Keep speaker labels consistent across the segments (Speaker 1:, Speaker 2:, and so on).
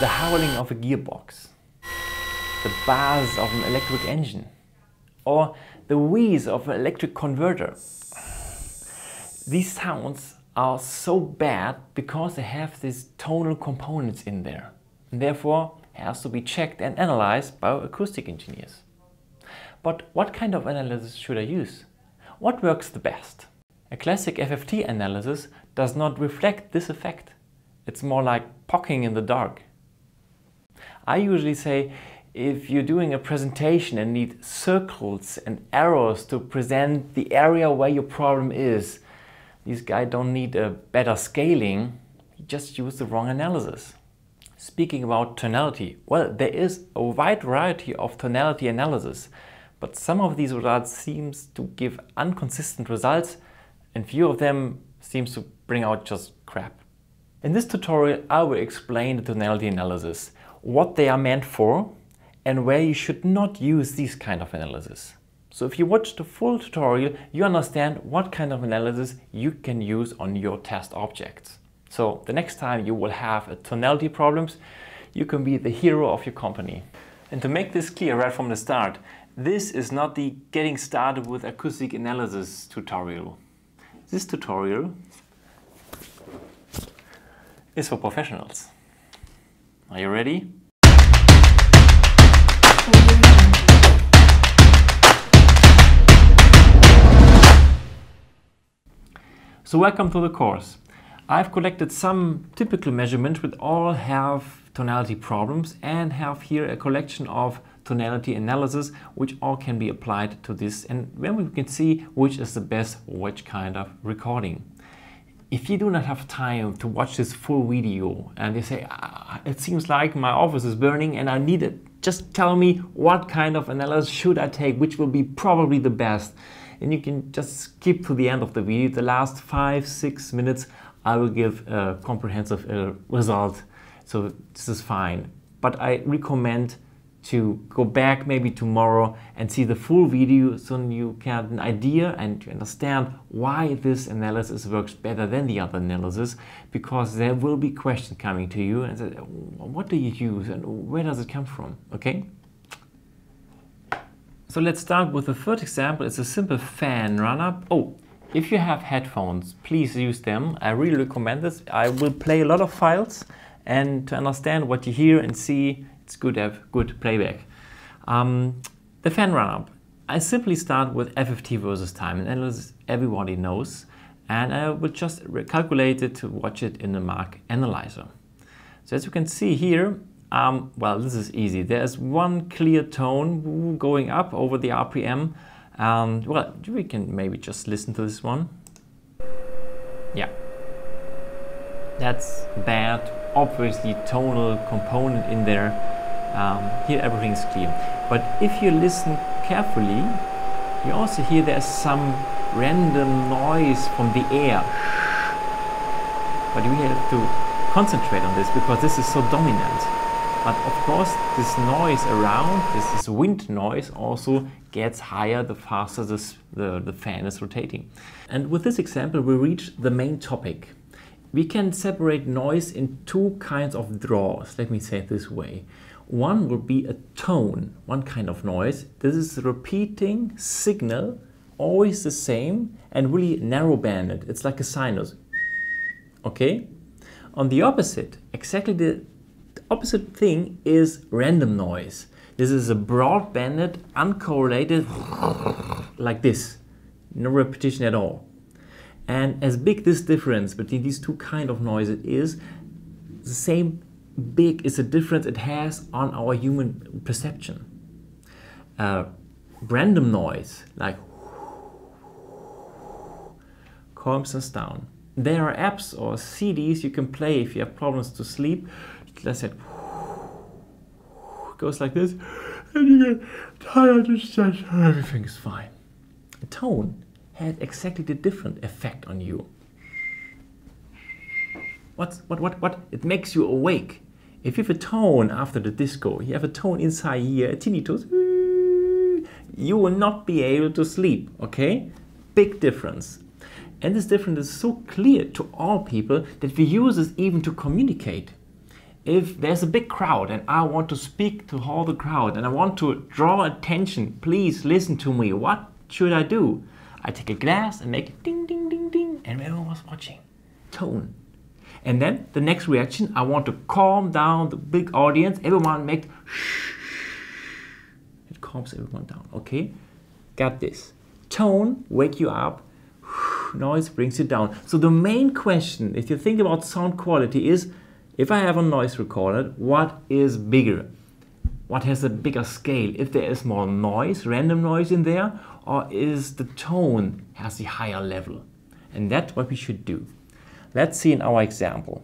Speaker 1: the howling of a gearbox, the buzz of an electric engine, or the wheeze of an electric converter. These sounds are so bad because they have these tonal components in there and therefore has to be checked and analyzed by acoustic engineers. But what kind of analysis should I use? What works the best? A classic FFT analysis does not reflect this effect. It's more like poking in the dark. I usually say if you're doing a presentation and need circles and arrows to present the area where your problem is, these guys don't need a better scaling, you just use the wrong analysis. Speaking about tonality, well, there is a wide variety of tonality analysis, but some of these results seems to give inconsistent results and few of them seems to bring out just crap. In this tutorial, I will explain the tonality analysis, what they are meant for, and where you should not use these kind of analysis. So if you watch the full tutorial, you understand what kind of analysis you can use on your test objects. So the next time you will have tonality problems, you can be the hero of your company. And to make this clear right from the start, this is not the getting started with acoustic analysis tutorial. This tutorial is for professionals. Are you ready? So welcome to the course. I've collected some typical measurements which all have tonality problems and have here a collection of tonality analysis which all can be applied to this and then we can see which is the best which kind of recording. If you do not have time to watch this full video and you say, ah, it seems like my office is burning and I need it, just tell me what kind of analysis should I take, which will be probably the best. And you can just skip to the end of the video. The last five, six minutes, I will give a comprehensive uh, result. So this is fine. But I recommend to go back maybe tomorrow and see the full video so you get an idea and to understand why this analysis works better than the other analysis because there will be questions coming to you and say, what do you use and where does it come from, okay? So let's start with the first example. It's a simple fan run-up. Oh, if you have headphones, please use them. I really recommend this. I will play a lot of files and to understand what you hear and see it's good to have good playback. Um, the fan run-up. I simply start with FFT versus time and analysis everybody knows and I will just calculate it to watch it in the Mark Analyzer. So as you can see here, um, well this is easy. There's one clear tone going up over the RPM. Um, well, we can maybe just listen to this one. Yeah, that's bad, obviously tonal component in there um, here everything is clear. But if you listen carefully, you also hear there's some random noise from the air. But we have to concentrate on this because this is so dominant. But of course, this noise around, this, this wind noise, also gets higher the faster this, the, the fan is rotating. And with this example, we reach the main topic. We can separate noise in two kinds of draws, let me say it this way. One will be a tone, one kind of noise. This is a repeating signal, always the same and really narrow banded. It's like a sinus. Okay? On the opposite, exactly the opposite thing is random noise. This is a broad banded, uncorrelated, like this. No repetition at all. And as big this difference between these two kind of noises is, the same big is the difference it has on our human perception. Uh, random noise, like calms us down. There are apps or CDs you can play if you have problems to sleep. Let's goes like this, and you get tired and. Everything is fine. A tone had exactly the different effect on you. What, what, what, what? It makes you awake. If you have a tone after the disco, you have a tone inside here, a tinnitus, you will not be able to sleep, okay? Big difference. And this difference is so clear to all people that we use this even to communicate. if there's a big crowd and I want to speak to all the crowd and I want to draw attention, please listen to me. What should I do? I take a glass and make ding, ding, ding, ding, and everyone was watching. Tone. And then the next reaction, I want to calm down the big audience. Everyone make shh. It calms everyone down. Okay, got this. Tone wake you up. Noise brings you down. So the main question, if you think about sound quality, is if I have a noise recorded, what is bigger? What has a bigger scale? If there is more noise, random noise in there, or is the tone has the higher level? And that's what we should do. Let's see in our example.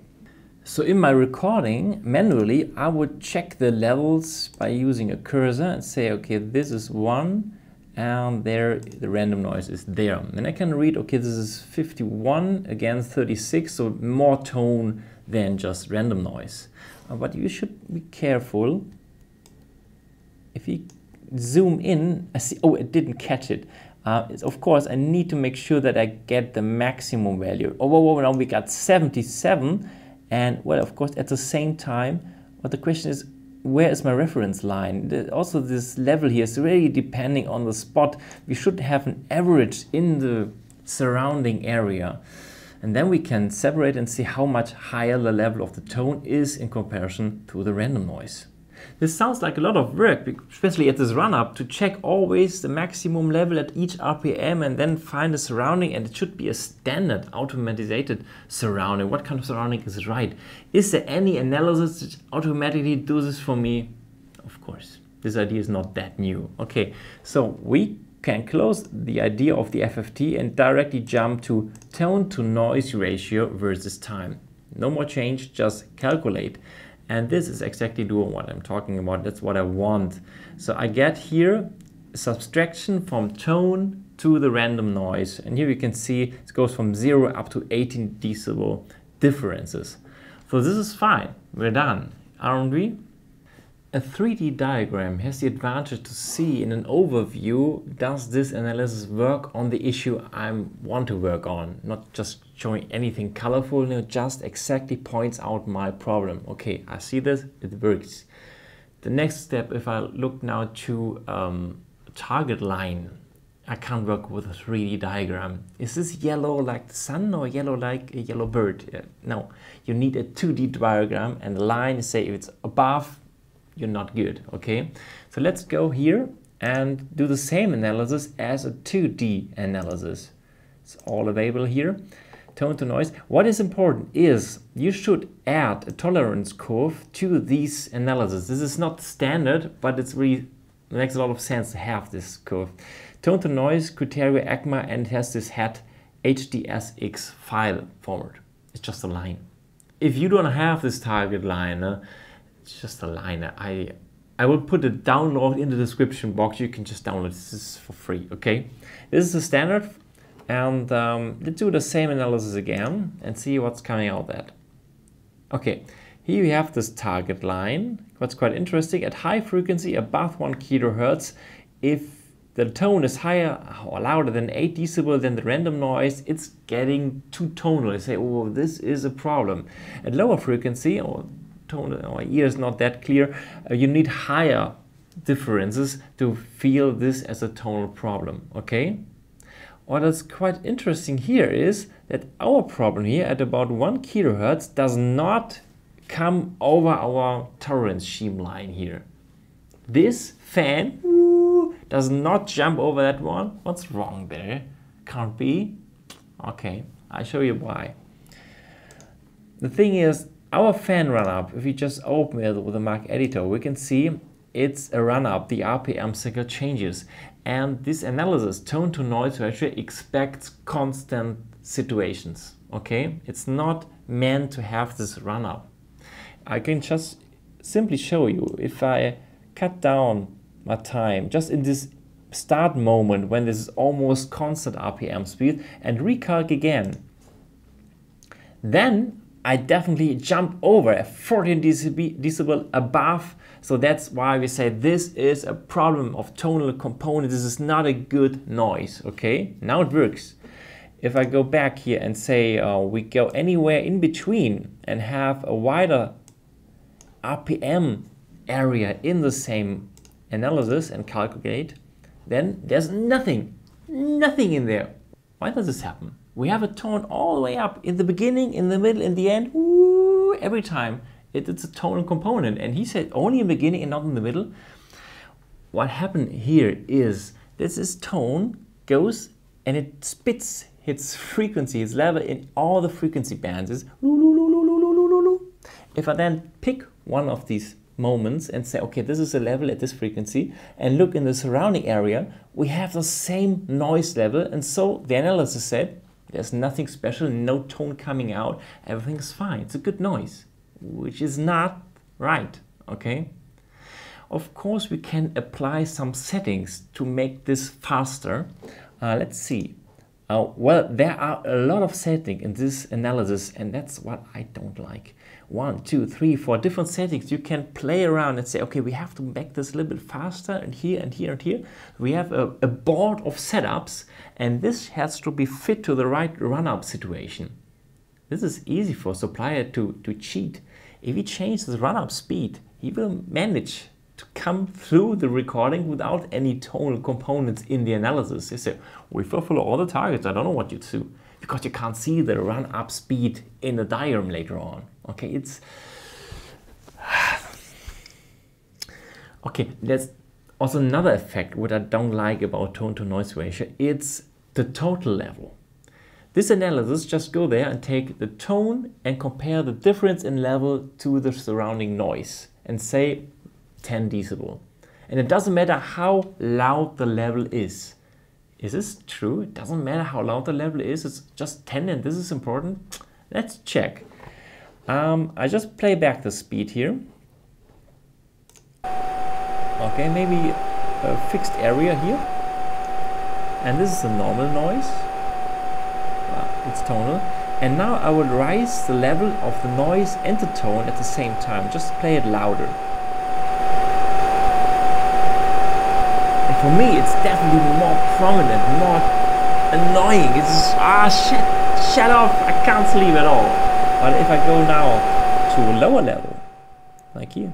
Speaker 1: So in my recording, manually, I would check the levels by using a cursor and say, okay, this is one, and there the random noise is there. And I can read, okay, this is 51 against 36, so more tone than just random noise. Uh, but you should be careful. If you zoom in, I see, oh, it didn't catch it. Uh, of course, I need to make sure that I get the maximum value. Oh, well, now we got 77. And well, of course, at the same time, but the question is, where is my reference line? Also, this level here is really depending on the spot. We should have an average in the surrounding area. And then we can separate and see how much higher the level of the tone is in comparison to the random noise. This sounds like a lot of work, especially at this run-up, to check always the maximum level at each RPM and then find the surrounding and it should be a standard automated surrounding. What kind of surrounding is right? Is there any analysis that automatically do this for me? Of course, this idea is not that new. Okay, so we can close the idea of the FFT and directly jump to tone to noise ratio versus time. No more change, just calculate. And this is exactly doing what I'm talking about. That's what I want. So I get here subtraction from tone to the random noise. And here you can see it goes from 0 up to 18 decibel differences. So this is fine. We're done, aren't we? A 3D diagram has the advantage to see in an overview does this analysis work on the issue I want to work on, not just showing anything colorful, no, just exactly points out my problem. Okay, I see this, it works. The next step, if I look now to um, target line, I can't work with a 3D diagram. Is this yellow like the sun or yellow like a yellow bird? Uh, no, you need a 2D diagram and the line, say if it's above you're not good, okay? So let's go here and do the same analysis as a 2D analysis. It's all available here. Tone to noise. What is important is you should add a tolerance curve to these analysis. This is not standard, but it's really it makes a lot of sense to have this curve. Tone to noise criteria ECMA and has this hat HDSX file format. It's just a line. If you don't have this target line, it's just a line. I I will put a download in the description box. You can just download this is for free. Okay, this is the standard, and um, let's do the same analysis again and see what's coming out of that. Okay, here you have this target line. What's quite interesting at high frequency above one kilohertz, if the tone is higher or louder than 8 decibel than the random noise, it's getting too tonal. I say, oh, this is a problem. At lower frequency, or tone or ear is not that clear, uh, you need higher differences to feel this as a tonal problem, okay? What is quite interesting here is that our problem here at about 1 kilohertz does not come over our tolerance scheme line here. This fan ooh, does not jump over that one. What's wrong there? Can't be. Okay, I show you why. The thing is, our fan run up, if we just open it with the Mac editor, we can see it's a run up, the RPM cycle changes. And this analysis, tone to noise ratio, expects constant situations. Okay, it's not meant to have this run up. I can just simply show you if I cut down my time just in this start moment when this is almost constant RPM speed and recalc again. Then I definitely jump over a 14 decibel above. So that's why we say this is a problem of tonal component. This is not a good noise, okay? Now it works. If I go back here and say uh, we go anywhere in between and have a wider RPM area in the same analysis and calculate, then there's nothing, nothing in there. Why does this happen? We have a tone all the way up in the beginning, in the middle, in the end, woo, every time. It, it's a tonal component. And he said only in the beginning and not in the middle. What happened here is this is tone goes and it spits its frequency, its level in all the frequency bands. Is if I then pick one of these moments and say, okay, this is a level at this frequency, and look in the surrounding area, we have the same noise level. And so the analysis said, there's nothing special, no tone coming out, everything's fine. It's a good noise, which is not right, okay? Of course, we can apply some settings to make this faster. Uh, let's see. Uh, well, there are a lot of settings in this analysis, and that's what I don't like. One, two, three, four different settings. You can play around and say, okay, we have to make this a little bit faster, and here and here and here. We have a, a board of setups, and this has to be fit to the right run-up situation. This is easy for a supplier to, to cheat. If he changes the run-up speed, he will manage to come through the recording without any tonal components in the analysis. You say, we fulfill all the targets, I don't know what you do. Because you can't see the run-up speed in the diagram later on. Okay, it's... okay, there's also another effect what I don't like about tone to noise ratio. It's the total level. This analysis just go there and take the tone and compare the difference in level to the surrounding noise and say 10 decibel. And it doesn't matter how loud the level is. Is this true? It doesn't matter how loud the level is, it's just 10 and this is important? Let's check. Um, I just play back the speed here. Okay, maybe a fixed area here. And this is a normal noise. Well, it's tonal. And now I will raise the level of the noise and the tone at the same time. Just play it louder. And for me it's definitely more prominent, more annoying. It's ah shit, shut off, I can't sleep at all. But if I go now to a lower level, like here,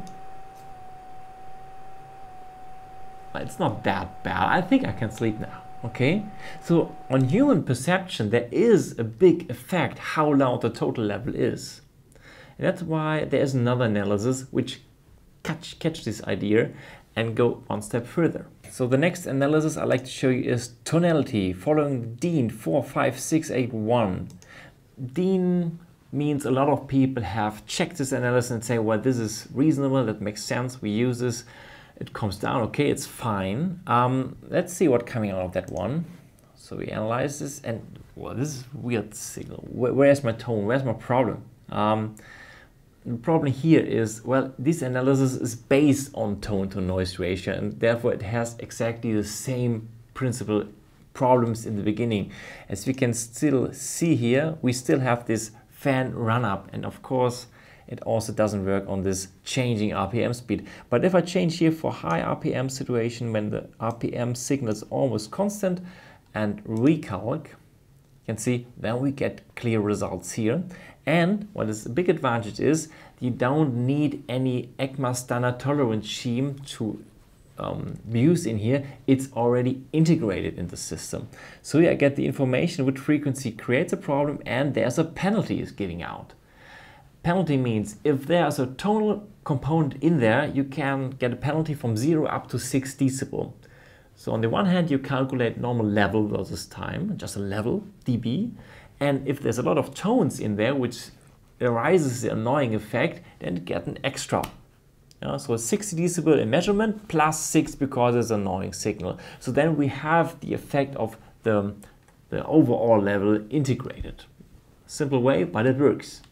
Speaker 1: it's not that bad. I think I can sleep now. Okay, so on human perception, there is a big effect how loud the total level is. And that's why there is another analysis which catch, catch this idea and go one step further. So the next analysis I'd like to show you is tonality following DIN 45681. DIN means a lot of people have checked this analysis and say, well, this is reasonable, that makes sense, we use this, it comes down, okay, it's fine. Um, let's see what coming out of that one. So we analyze this and, well, this is weird signal. Where, where's my tone? Where's my problem? Um, the problem here is, well, this analysis is based on tone to noise ratio and therefore it has exactly the same principle problems in the beginning. As we can still see here, we still have this fan run up and of course it also doesn't work on this changing RPM speed. But if I change here for high RPM situation when the RPM signal is almost constant and recalc, you can see then we get clear results here. And what is a big advantage is you don't need any ECMA standard tolerance scheme to um, used in here. It's already integrated in the system. So I get the information which frequency creates a problem and there's a penalty is giving out. Penalty means if there's a tonal component in there, you can get a penalty from 0 up to 6 decibel. So on the one hand, you calculate normal level versus time, just a level, dB. And if there's a lot of tones in there, which arises the annoying effect, then get an extra. Yeah, so 60 decibel in measurement plus 6 because it's an annoying signal. So then we have the effect of the, the overall level integrated. Simple way, but it works.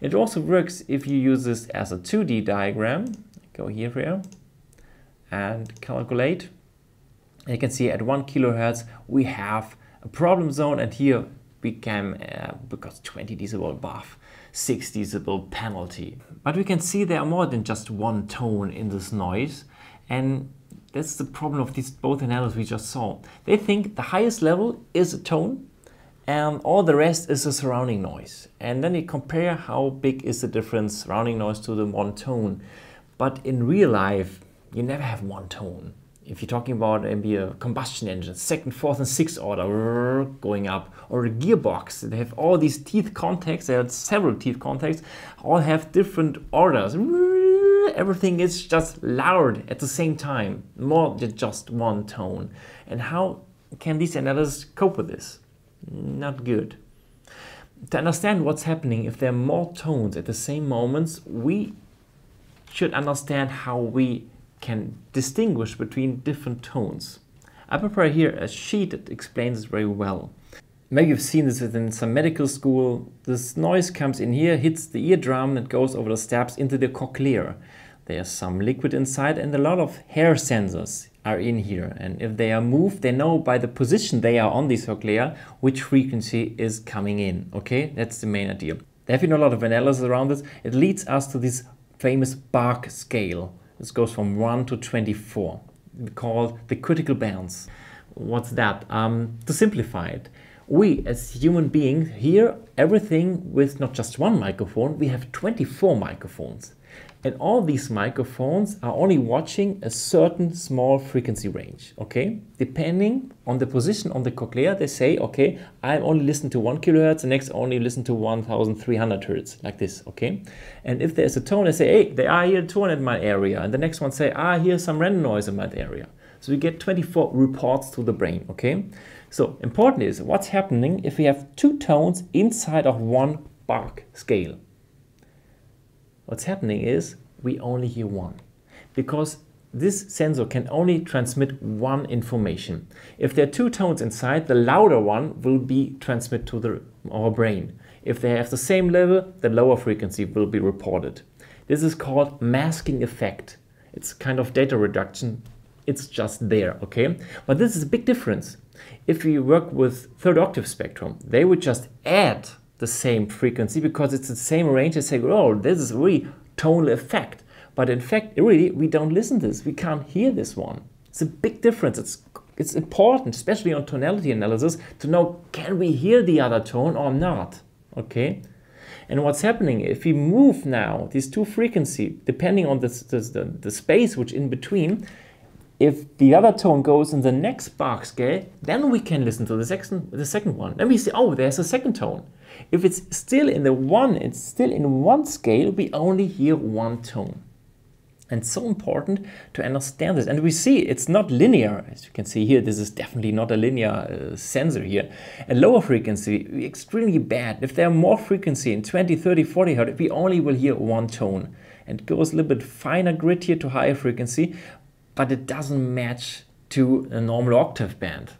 Speaker 1: It also works if you use this as a 2D diagram. Go here, here and calculate. And you can see at 1 kilohertz we have a problem zone and here became uh, because 20 decibel above 6 decibel penalty. But we can see there are more than just one tone in this noise and that's the problem of these both analyses we just saw. They think the highest level is a tone and all the rest is the surrounding noise. And then you compare how big is the difference surrounding noise to the one tone. But in real life, you never have one tone. If you're talking about maybe a combustion engine, second, fourth, and sixth order going up, or a gearbox, they have all these teeth contacts, they have several teeth contacts, all have different orders. Everything is just loud at the same time, more than just one tone. And how can these analysts cope with this? Not good. To understand what's happening if there are more tones at the same moments, we should understand how we can distinguish between different tones. I prepare here a sheet that explains it very well. Maybe you've seen this in some medical school. This noise comes in here, hits the eardrum and goes over the steps into the cochlear. There's some liquid inside and a lot of hair sensors are in here. And if they are moved, they know by the position they are on this cochlea which frequency is coming in. Okay, that's the main idea. There have been a lot of analysis around this. It leads us to this famous bark scale. This goes from 1 to 24, called the critical bands. What's that? Um, to simplify it, we as human beings hear everything with not just one microphone, we have 24 microphones. And all these microphones are only watching a certain small frequency range, okay? Depending on the position on the cochlea, they say, okay, I only listen to 1 kilohertz, the next only listen to 1300 hertz, like this, okay? And if there's a tone, they say, hey, they are here tone in my area. And the next one say, ah, here's some random noise in my area. So we get 24 reports to the brain, okay? So important is what's happening if we have two tones inside of one bark scale. What's happening is we only hear one because this sensor can only transmit one information. If there are two tones inside, the louder one will be transmitted to the, our brain. If they have the same level, the lower frequency will be reported. This is called masking effect. It's kind of data reduction. It's just there, okay? But this is a big difference. If we work with third octave spectrum, they would just add the same frequency because it's the same range and say, oh, this is really tonal effect. But in fact, really, we don't listen to this. We can't hear this one. It's a big difference. It's, it's important, especially on tonality analysis, to know can we hear the other tone or not? Okay? And what's happening, if we move now these two frequencies, depending on this, the, the space which in between, if the other tone goes in the next Bark scale, then we can listen to the second, the second one. Then we say, oh, there's a second tone. If it's still in the one, it's still in one scale, we only hear one tone. And so important to understand this. And we see it's not linear. As you can see here, this is definitely not a linear uh, sensor here. At lower frequency, extremely bad. If there are more frequency in 20, 30, 40 Hz, we only will hear one tone. And goes a little bit finer grit here to higher frequency, but it doesn't match to a normal octave band.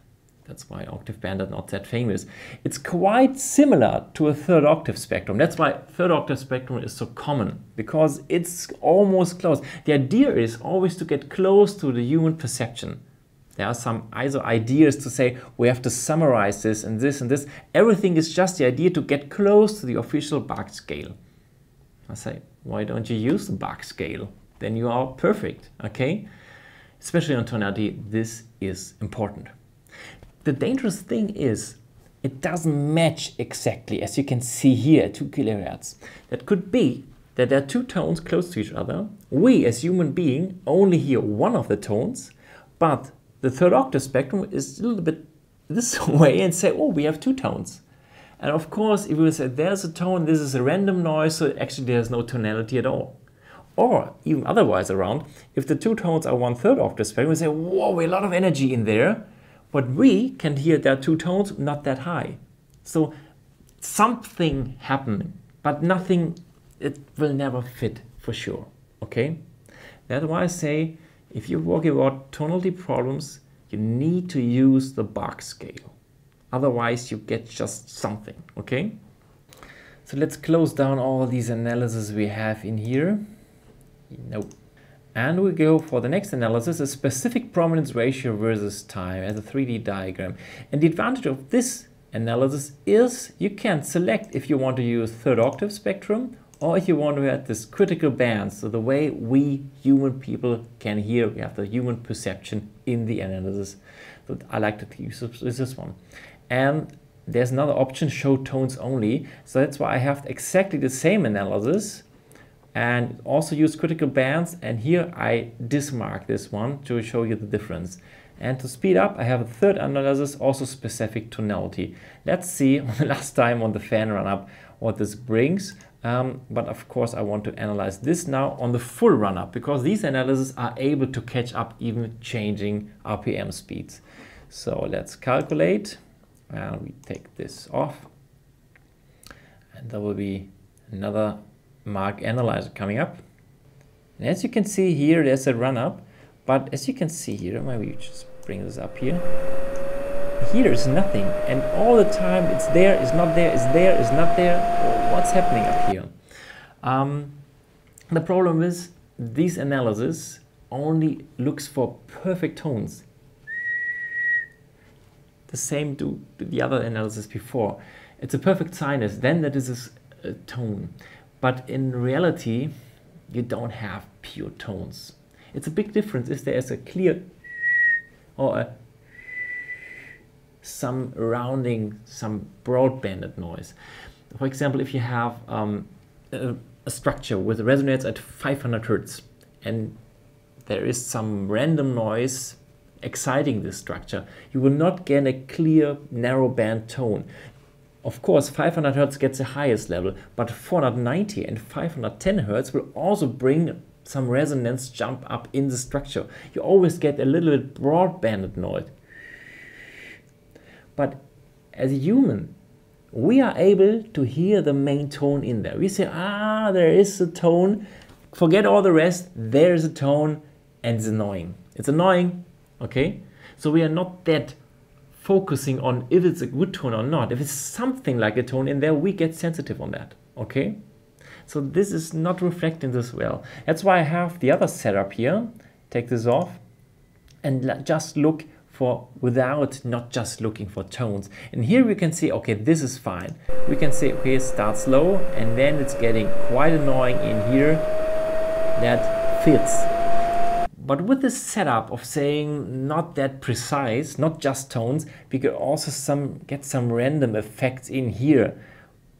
Speaker 1: That's why octave band is not that famous. It's quite similar to a third octave spectrum. That's why third octave spectrum is so common because it's almost close. The idea is always to get close to the human perception. There are some ISO ideas to say we have to summarize this and this and this. Everything is just the idea to get close to the official Bark scale. I say, why don't you use the Bark scale? Then you are perfect, okay? Especially on tonality, this is important. The dangerous thing is it doesn't match exactly as you can see here at 2 kilohertz. That could be that there are two tones close to each other. We as human being only hear one of the tones, but the third octave spectrum is a little bit this way and say, oh, we have two tones. And of course, if we say there's a tone, this is a random noise, so actually there's no tonality at all. Or even otherwise around, if the two tones are one third octave spectrum, we say, whoa, a lot of energy in there. But we can hear are two tones not that high. So something happened, but nothing, it will never fit for sure. Okay? That's why I say if you're working about tonality problems, you need to use the Bark scale. Otherwise, you get just something. Okay? So let's close down all these analyses we have in here. Nope. And we go for the next analysis, a specific prominence ratio versus time as a 3D diagram. And the advantage of this analysis is you can select if you want to use third octave spectrum or if you want to add this critical band, so the way we human people can hear, we have the human perception in the analysis. So I like to use this one. And there's another option, show tones only. So that's why I have exactly the same analysis and also use critical bands. And here I dismark this one to show you the difference. And to speed up, I have a third analysis, also specific tonality. Let's see the last time on the fan run up what this brings. Um, but of course, I want to analyze this now on the full run up because these analyses are able to catch up even changing RPM speeds. So let's calculate and we take this off and there will be another Mark analyzer coming up. And as you can see here, there's a run up, but as you can see here, maybe just bring this up here. Here is nothing, and all the time it's there, it's not there, it's there, it's not there. What's happening up here? Um, the problem is this analysis only looks for perfect tones. The same to the other analysis before. It's a perfect sinus, then that is a tone. But in reality, you don't have pure tones. It's a big difference if there is a clear or a some rounding, some broadbanded noise. For example, if you have um, a, a, structure with resonates at 500 hertz and there is some random noise exciting this structure, you will not get a clear narrow band tone. Of course, 500 Hz gets the highest level, but 490 and 510 Hz will also bring some resonance jump up in the structure. You always get a little bit broad-banded noise. But as a human, we are able to hear the main tone in there. We say, ah, there is a tone. Forget all the rest. There is a tone and it's annoying. It's annoying, okay? So we are not that focusing on if it's a good tone or not. If it's something like a tone in there, we get sensitive on that, okay? So this is not reflecting this well. That's why I have the other setup here. Take this off and just look for without not just looking for tones. And here we can see, okay, this is fine. We can say, okay, start slow and then it's getting quite annoying in here. That fits but with this setup of saying not that precise, not just tones, we could also some get some random effects in here.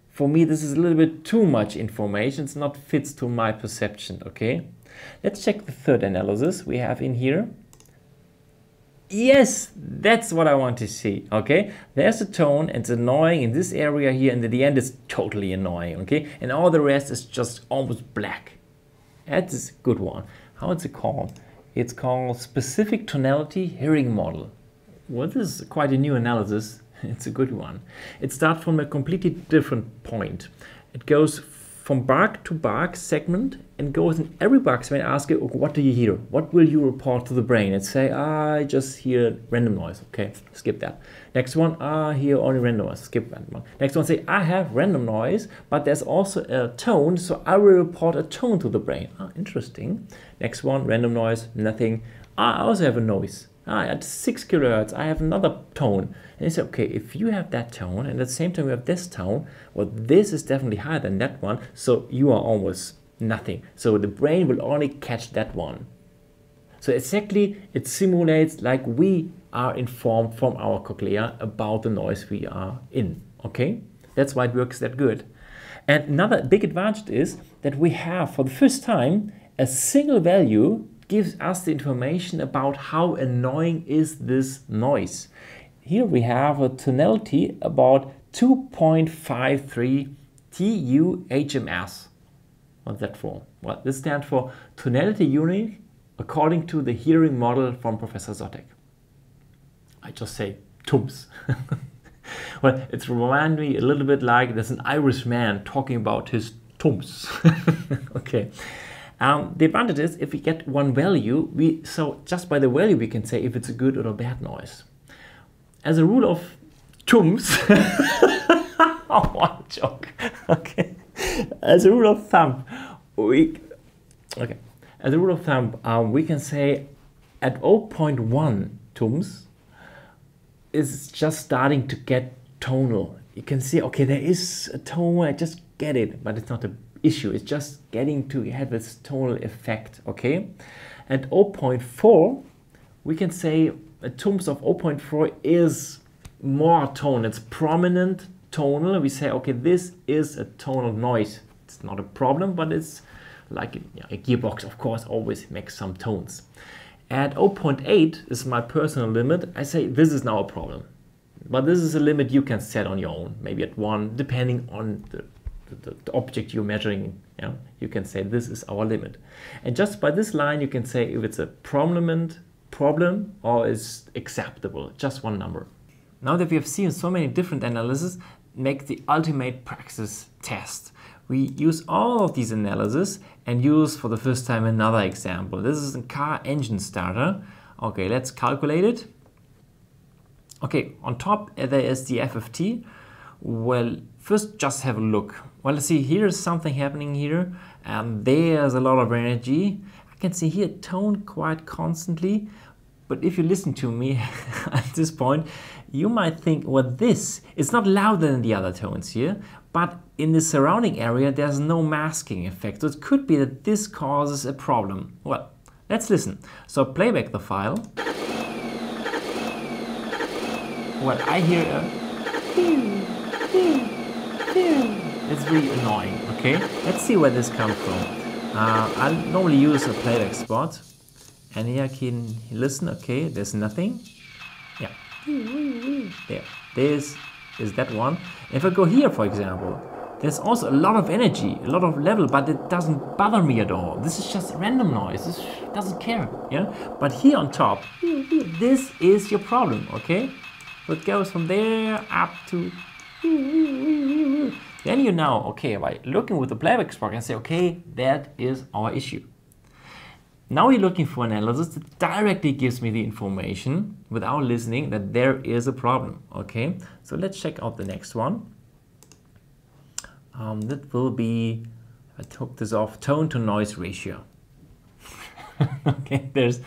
Speaker 1: For me, this is a little bit too much information. It's not fits to my perception, okay? Let's check the third analysis we have in here. Yes, that's what I want to see, okay? There's a tone, it's annoying in this area here, and at the end it's totally annoying, okay? And all the rest is just almost black. That's a good one. How is it called? It's called Specific Tonality Hearing Model. Well, this is quite a new analysis. It's a good one. It starts from a completely different point. It goes from bark to bark segment and goes in every bark segment ask it, what do you hear? What will you report to the brain? And say, I just hear random noise. Okay, skip that. Next one, I hear only random noise. Skip that one. Next one, say, I have random noise, but there's also a tone, so I will report a tone to the brain. Ah, interesting. Next one, random noise, nothing. I also have a noise. Ah, at 6 kilohertz, I have another tone. And say, okay, if you have that tone and at the same time you have this tone, well, this is definitely higher than that one, so you are almost nothing. So the brain will only catch that one. So exactly, it simulates like we are informed from our cochlea about the noise we are in, okay? That's why it works that good. And another big advantage is that we have, for the first time, a single value gives us the information about how annoying is this noise. Here we have a tonality about 2.53 TU-HMS. What's that for? Well, this stands for tonality unit according to the hearing model from Professor Sottek. I just say TUMS. well, it's reminds me a little bit like there's an Irish man talking about his TUMS. okay. Um, the advantage is if we get one value, we so just by the value we can say if it's a good or a bad noise. As a rule of tums, oh, one joke. Okay. As a rule of thumb, we okay. As a rule of thumb, um, we can say at 0.1 tums is just starting to get tonal. You can see, okay, there is a tone, I just get it, but it's not a issue. It's just getting to have this tonal effect, okay? At 0.4, we can say a TUMS of 0.4 is more tone, it's prominent tonal. We say, okay, this is a tonal noise. It's not a problem, but it's like a gearbox, of course, always makes some tones. At 0.8 is my personal limit. I say this is now a problem. But this is a limit you can set on your own, maybe at one, depending on the, the, the object you're measuring. Yeah? You can say this is our limit. And just by this line, you can say if it's a prominent problem or is acceptable, just one number. Now that we have seen so many different analyses, make the ultimate praxis test. We use all of these analyses and use for the first time another example. This is a car engine starter. Okay, let's calculate it. Okay, on top there is the FFT. Well, first just have a look. Well, see, here's something happening here, and there's a lot of energy. I can see here tone quite constantly, but if you listen to me at this point, you might think, well, this is not louder than the other tones here, but in the surrounding area, there's no masking effect. So it could be that this causes a problem. Well, let's listen. So playback the file. Well, I hear a it's really annoying, okay? Let's see where this comes from. Uh, I normally use a playback spot. And here I can listen, okay, there's nothing. Yeah. There. This is that one. If I go here, for example, there's also a lot of energy, a lot of level, but it doesn't bother me at all. This is just random noise. This doesn't care, yeah? But here on top, this is your problem, okay? So it goes from there up to... Then you know, okay, by looking with the playback spark and say, okay, that is our issue. Now you're looking for analysis that directly gives me the information without listening that there is a problem, okay? So let's check out the next one. Um, that will be, I took this off, tone to noise ratio. okay, there's,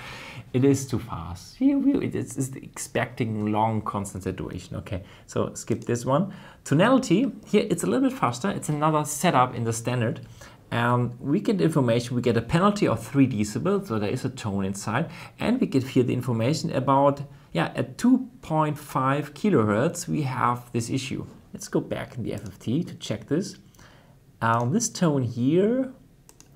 Speaker 1: it is too fast. It's, it's expecting long constant situation. Okay, so skip this one. Tonality, here it's a little bit faster. It's another setup in the standard. And we get information, we get a penalty of 3 decibels, so there is a tone inside, and we get here the information about, yeah, at 2.5 kilohertz we have this issue. Let's go back in the FFT to check this. Um, this tone here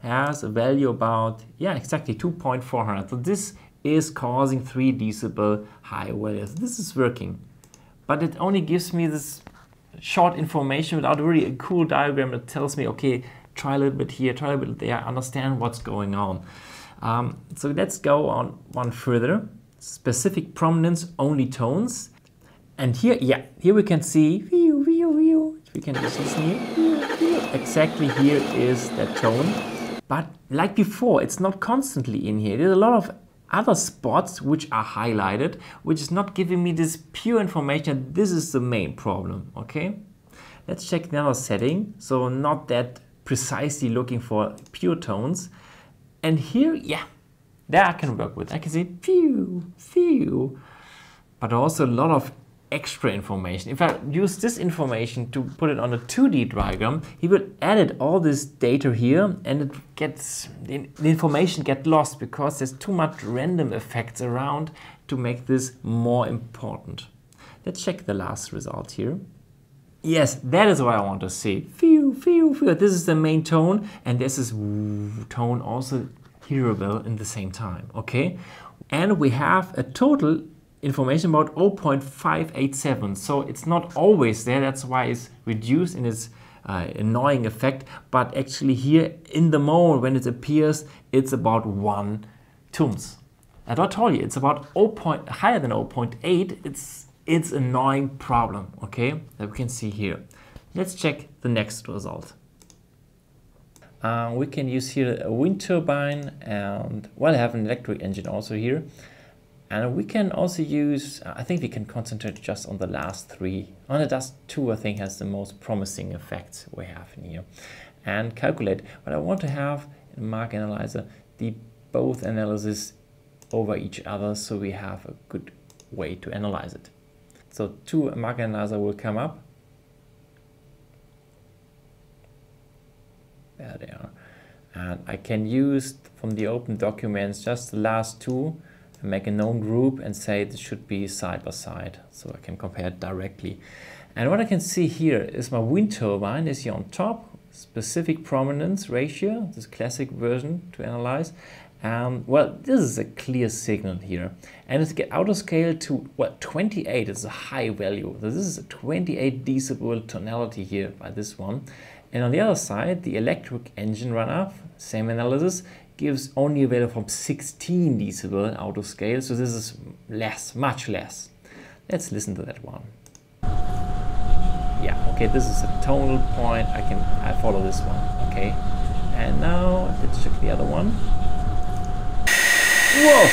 Speaker 1: has a value about, yeah, exactly 2.400. So this is causing 3 decibel high values. This is working, but it only gives me this short information without really a cool diagram that tells me, okay, try a little bit here, try a little bit there, understand what's going on. Um, so let's go on one further. Specific prominence, only tones. And here, yeah, here we can see, we can just listen here, exactly here is that tone. But like before, it's not constantly in here. There's a lot of other spots which are highlighted, which is not giving me this pure information. This is the main problem, okay? Let's check another setting. So not that precisely looking for pure tones. And here, yeah, that I can work with. I can say phew, phew, but also a lot of extra information. If I use this information to put it on a 2D diagram, he will edit all this data here and it gets, the information get lost because there's too much random effects around to make this more important. Let's check the last result here. Yes, that is what I want to see. Phew, phew, phew. This is the main tone, and this is tone also hearable in the same time, okay? And we have a total information about 0.587, so it's not always there, that's why it's reduced in its uh, annoying effect, but actually here in the moment when it appears, it's about 1 tums. I told you, it's about 0. Point, higher than 0.8, it's it's annoying problem, okay, that we can see here. Let's check the next result. Uh, we can use here a wind turbine and well, I have an electric engine also here. And we can also use, I think we can concentrate just on the last three. On the dust two, I think has the most promising effects we have in here. And calculate, but I want to have in Mark Analyzer the both analysis over each other so we have a good way to analyze it. So two Mark Analyzer will come up. There they are. And I can use from the open documents just the last two make a known group and say this should be side by side so I can compare it directly. And what I can see here is my wind turbine is here on top, specific prominence ratio, this classic version to analyze. Um, well, this is a clear signal here. And it's get auto scale to, well, 28 is a high value. So this is a 28 decibel tonality here by this one. And on the other side, the electric engine runoff, same analysis, gives only a value from 16 decibel auto scale. So this is less, much less. Let's listen to that one. Yeah, okay, this is a tonal point. I can I follow this one, okay. And now let's check the other one. Whoa!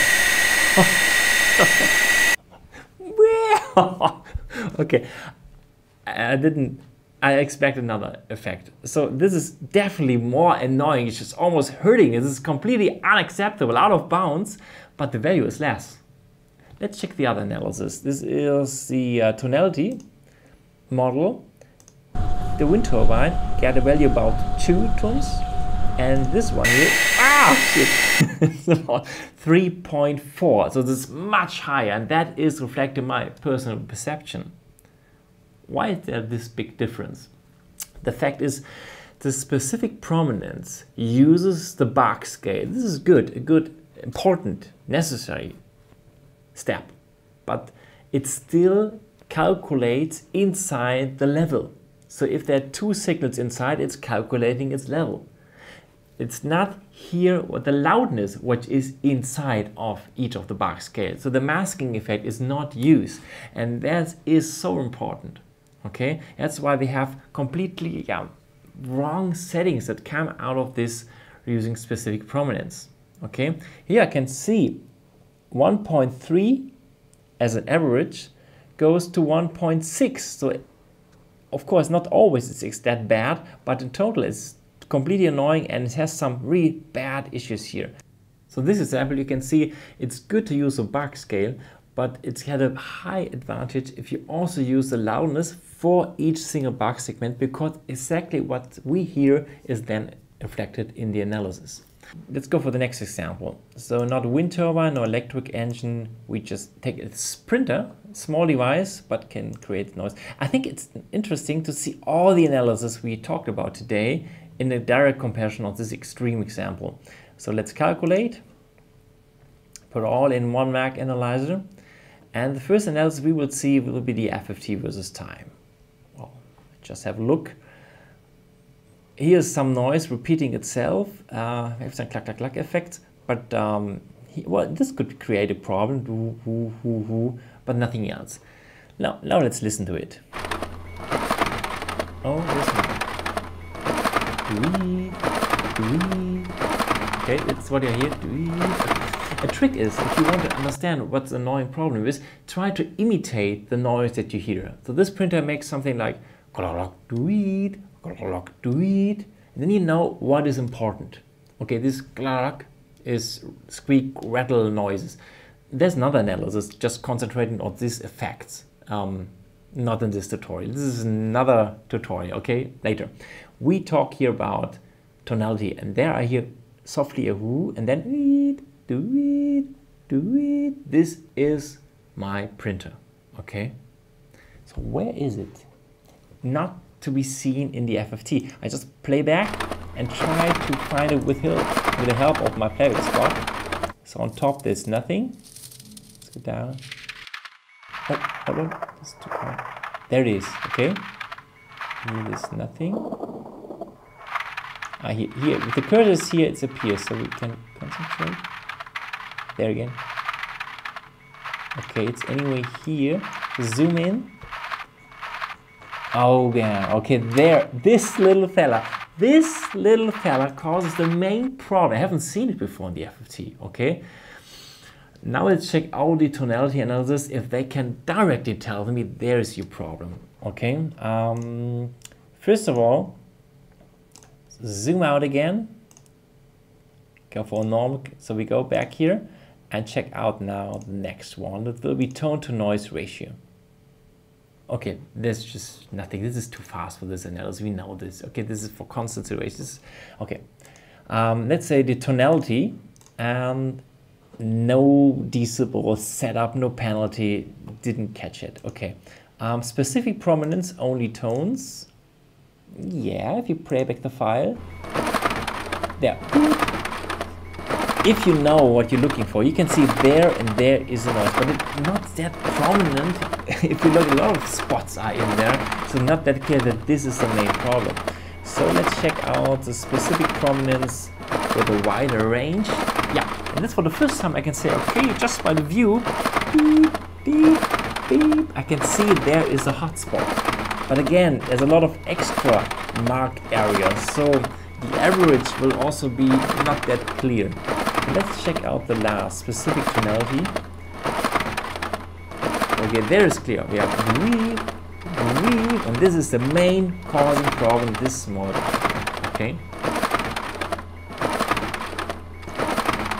Speaker 1: okay, I didn't. I expect another effect. So this is definitely more annoying. It's just almost hurting. This is completely unacceptable, out of bounds, but the value is less. Let's check the other analysis. This is the uh, tonality model. The wind turbine get a value about 2 tones and this one here, ah, shit, it's about 3.4. So this is much higher, and that is reflecting my personal perception. Why is there this big difference? The fact is, the specific prominence uses the Bark scale. This is good, a good, important, necessary step, but it still calculates inside the level. So if there are two signals inside, it's calculating its level. It's not here what the loudness which is inside of each of the Bark scales. So the masking effect is not used and that is so important. Okay, that's why we have completely yeah, wrong settings that come out of this using specific prominence. Okay, here I can see 1.3 as an average goes to 1.6. So of course not always it's that bad, but in total it's completely annoying and it has some really bad issues here. So this example, you can see it's good to use a Bark scale, but it's had a high advantage if you also use the loudness for each single Bark segment because exactly what we hear is then reflected in the analysis. Let's go for the next example. So not wind turbine, no electric engine. We just take a sprinter, small device, but can create noise. I think it's interesting to see all the analysis we talked about today in a direct comparison of this extreme example. So let's calculate, put all in one Mark analyzer. And the first analysis we will see will be the FFT versus time. Well, just have a look. Here's some noise repeating itself. Uh, we have some clack, clack, clack effects, but um, he, well, this could create a problem, but nothing else. Now, now let's listen to it. Oh, listen. Okay, that's what you hear. A trick is, if you want to understand what the annoying problem is, try to imitate the noise that you hear. So this printer makes something like and then you know what is important. Okay, this is squeak, rattle noises. There's another analysis just concentrating on these effects. Um, not in this tutorial. This is another tutorial, okay, later. We talk here about tonality and there I hear softly a whoo and then do it, do it. This is my printer, okay? So where is it? Not to be seen in the FFT. I just play back and try to find it with, help, with the help of my playback spot. So on top there's nothing. Let's go down. Oh, hold on. too There it is, okay? Here there's nothing. Ah, here, here, with the cursor here, it appears, so we can concentrate. There again. Okay, it's anyway here. Zoom in. Oh yeah, okay, there, this little fella, this little fella causes the main problem. I haven't seen it before in the FFT, okay? Now let's check out the tonality analysis if they can directly tell me there's your problem. Okay, um, first of all, zoom out again, go for normal, so we go back here and check out now the next one. That will be tone to noise ratio. Okay, there's just nothing. This is too fast for this analysis. We know this. Okay, this is for constant situations. Okay, um, let's say the tonality and no decibel setup, no penalty, didn't catch it. Okay. Um, specific prominence, only tones. Yeah, if you play back the file. There. If you know what you're looking for, you can see there and there is a noise, but it's not that prominent. if you look, a lot of spots are in there, so not that clear that this is the main problem. So let's check out the specific prominence with a wider range. Yeah, and that's for the first time I can say, okay, just by the view, beep, beep, beep, I can see there is a hotspot. But again, there's a lot of extra marked areas, so the average will also be not that clear. Let's check out the last specific tonality. Okay, there is clear. We have weep, weep, and this is the main causing problem this model. Okay.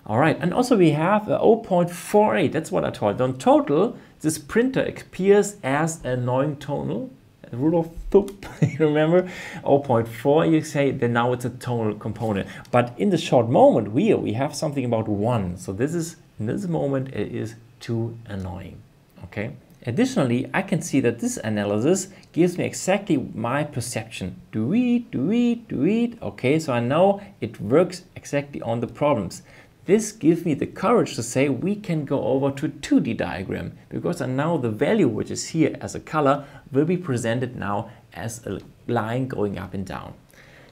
Speaker 1: All right, and also we have a 0.48, that's what I told. On total, this printer appears as a annoying tonal, rule of thumb, you remember? 0.4, you say, then now it's a tonal component. But in the short moment here, we have something about one. So this is, in this moment, it is too annoying, okay? Additionally, I can see that this analysis gives me exactly my perception. Do it, do it, do it. Okay, so I know it works exactly on the problems. This gives me the courage to say we can go over to 2D diagram because now the value which is here as a color will be presented now as a line going up and down.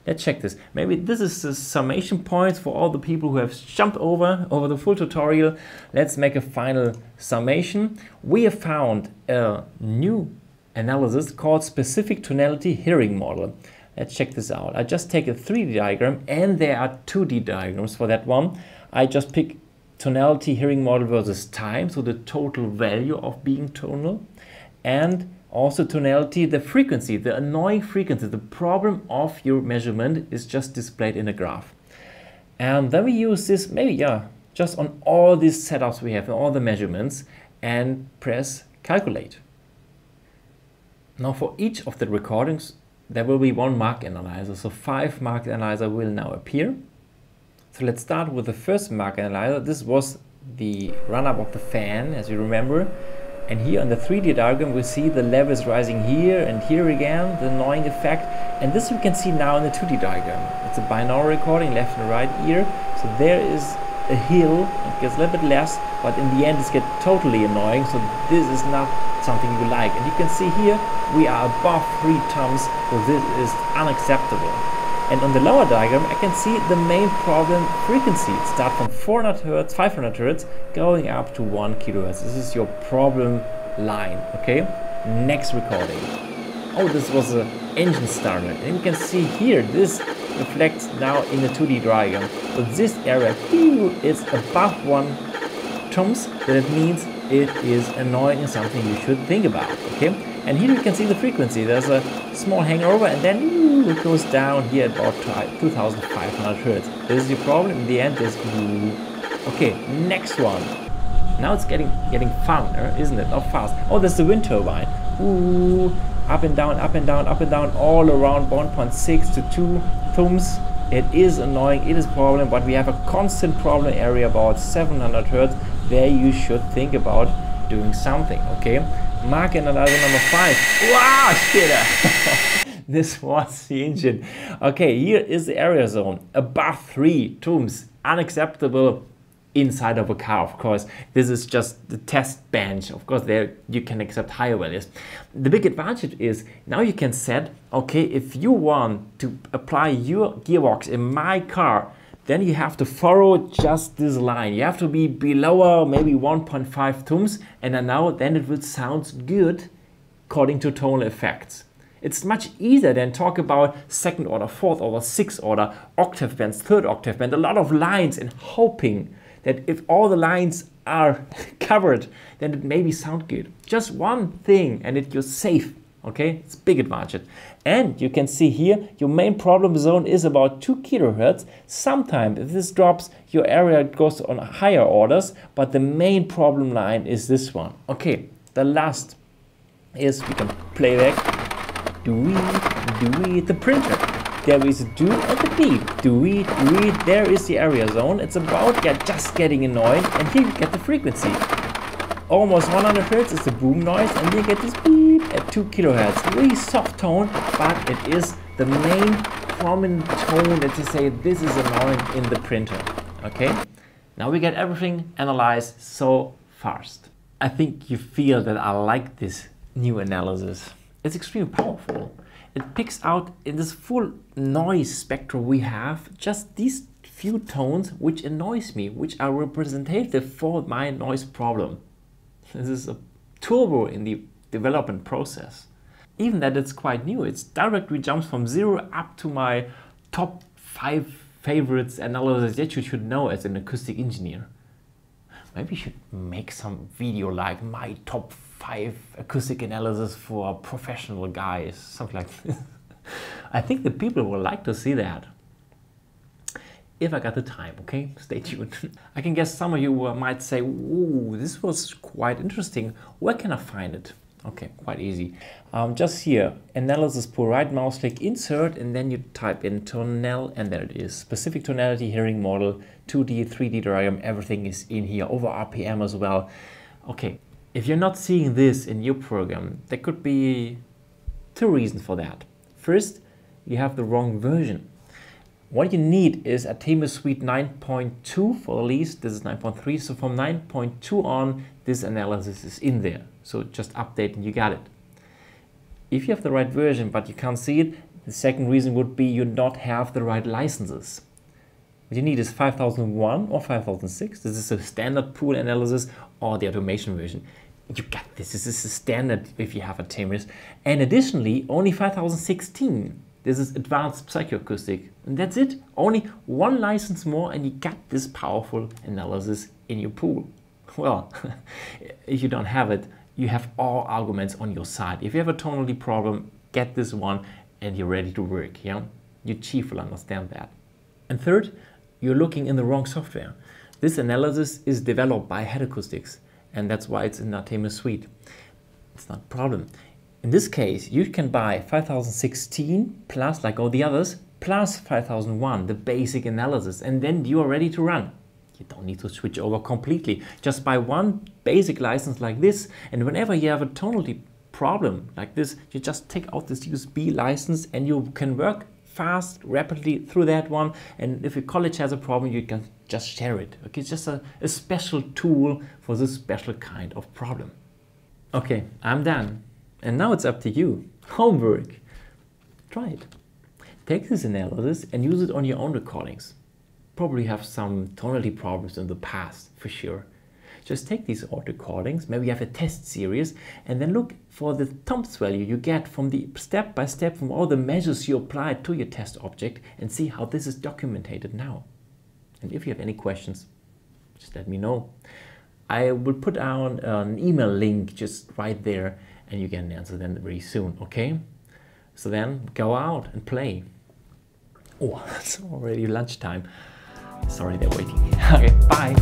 Speaker 1: Let's check this. Maybe this is the summation point for all the people who have jumped over over the full tutorial. Let's make a final summation. We have found a new analysis called specific tonality hearing model. Let's check this out. I just take a 3D diagram and there are 2D diagrams for that one. I just pick tonality hearing model versus time, so the total value of being tonal, and also tonality, the frequency, the annoying frequency, the problem of your measurement is just displayed in a graph. And then we use this, maybe, yeah, just on all these setups we have, all the measurements, and press calculate. Now for each of the recordings, there will be one mark analyzer. So five mark analyzer will now appear. So let's start with the first mark analyzer. This was the run-up of the fan, as you remember. And here on the 3D diagram, we see the levels rising here and here again, the annoying effect. And this we can see now in the 2D diagram. It's a binaural recording, left and right ear. So there is a hill, it gets a little bit less, but in the end it's get totally annoying. So this is not something you like. And you can see here, we are above three toms, so this is unacceptable. And on the lower diagram, I can see the main problem frequency. It starts from 400 Hertz, 500 Hertz, going up to 1 kilohertz. This is your problem line, okay? Next recording. Oh, this was an engine starter. And you can see here, this reflects now in the 2D diagram. So this area is above 1 toms, that means it is annoying and something you should think about, okay? And here you can see the frequency. There's a small hangover and then ooh, it goes down here about 2500 Hertz. This is your problem. In the end, there's ooh. Okay, next one. Now it's getting getting fun, isn't it? Not fast. Oh, there's the wind turbine. Ooh, up and down, up and down, up and down, all around 1.6 to 2 thumbs. It is annoying, it is a problem, but we have a constant problem area about 700 Hertz. There you should think about doing something, okay? Mark analyzer number five. Wow, shit. this was the engine. Okay, here is the area zone. Above three tombs. Unacceptable inside of a car, of course. This is just the test bench. Of course, there you can accept higher values. The big advantage is now you can set, okay, if you want to apply your gearbox in my car, then you have to follow just this line. You have to be below uh, maybe 1.5 toms and now then it will sound good according to tonal effects. It's much easier than talk about second order, fourth order, sixth order, octave bands, third octave band, a lot of lines and hoping that if all the lines are covered, then it maybe sound good. Just one thing and it you're safe okay it's big advantage and you can see here your main problem zone is about 2 kilohertz sometimes if this drops your area goes on higher orders but the main problem line is this one okay the last is we can play back do we do we the printer there is a do and the beep. Do we, do we, there is the area zone. It's about, yeah, just getting annoyed. And here you get the frequency. Almost 100 hertz is the boom noise, and you get this beep at 2 kilohertz. Really soft tone, but it is the main prominent tone that you say this is annoying in the printer. Okay? Now we get everything analyzed so fast. I think you feel that I like this new analysis. It's extremely powerful. It picks out in this full noise spectrum we have just these few tones which annoys me, which are representative for my noise problem. This is a turbo in the development process. Even that it's quite new, it's directly jumps from zero up to my top five favorites analysis that you should know as an acoustic engineer. Maybe you should make some video like my top five acoustic analysis for professional guys, something like this. I think the people will like to see that. If I got the time, okay? Stay tuned. I can guess some of you uh, might say, ooh, this was quite interesting. Where can I find it? Okay, quite easy. Um, just here, analysis pull right mouse click insert and then you type in tonal and there it is. Specific tonality hearing model, 2D, 3D diagram, everything is in here, over RPM as well. Okay, if you're not seeing this in your program, there could be two reasons for that. First, you have the wrong version. What you need is ArtemiS Suite 9.2 for the least. This is 9.3. So from 9.2 on, this analysis is in there. So just update and you got it. If you have the right version but you can't see it, the second reason would be you not have the right licenses. What you need is 5001 or 5006. This is a standard pool analysis or the automation version you get this. This is a standard if you have a ArtemiS. And additionally, only 5016. This is advanced psychoacoustic. And that's it. Only one license more and you get this powerful analysis in your pool. Well, if you don't have it, you have all arguments on your side. If you have a tonality problem, get this one and you're ready to work. Yeah, Your chief will understand that. And third, you're looking in the wrong software. This analysis is developed by Head Acoustics and that's why it's in ArtemiS Suite. It's not a problem. In this case, you can buy 5016 plus, like all the others, plus 5001, the basic analysis, and then you are ready to run. You don't need to switch over completely. Just buy one basic license like this, and whenever you have a tonality problem like this, you just take out this USB license and you can work fast, rapidly through that one. And if your college has a problem, you can just share it. Okay, it's just a, a special tool for this special kind of problem. Okay, I'm done. And now it's up to you. Homework. Try it. Take this analysis and use it on your own recordings. Probably have some tonality problems in the past, for sure. Just take these old recordings, maybe have a test series, and then look for the TOMS value you get from the step by step from all the measures you applied to your test object and see how this is documented now. And if you have any questions, just let me know. I will put down an email link just right there and you can answer them very soon, okay? So then go out and play. Oh, it's already lunchtime. Sorry, they're waiting. okay, bye.